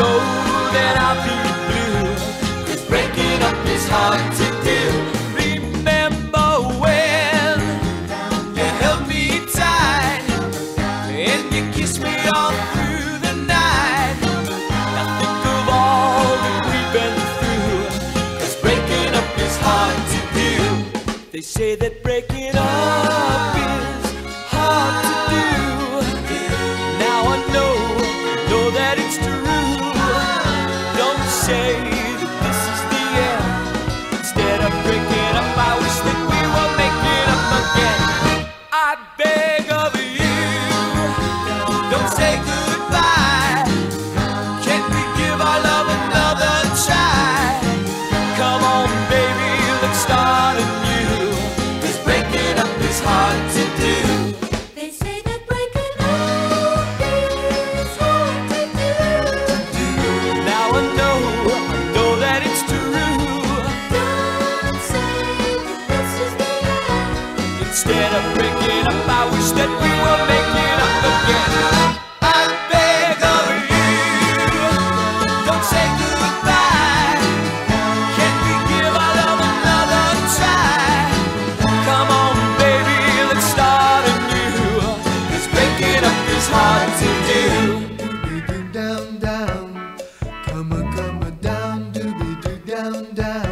go that I'll be blue. Cause breaking up is hard to do. Remember when? You held me tight. And you kissed me all through the night. I think of all that we've been through. Cause breaking up is hard to do. They say that breaking up is hard to do. Now I know, know that it's true. Instead of breaking up, I wish that we were making up again. I beg of you, don't say goodbye. Can we give our love another try? Come on, baby, let's start breaking up is hard to do. Down, down, down, down, down.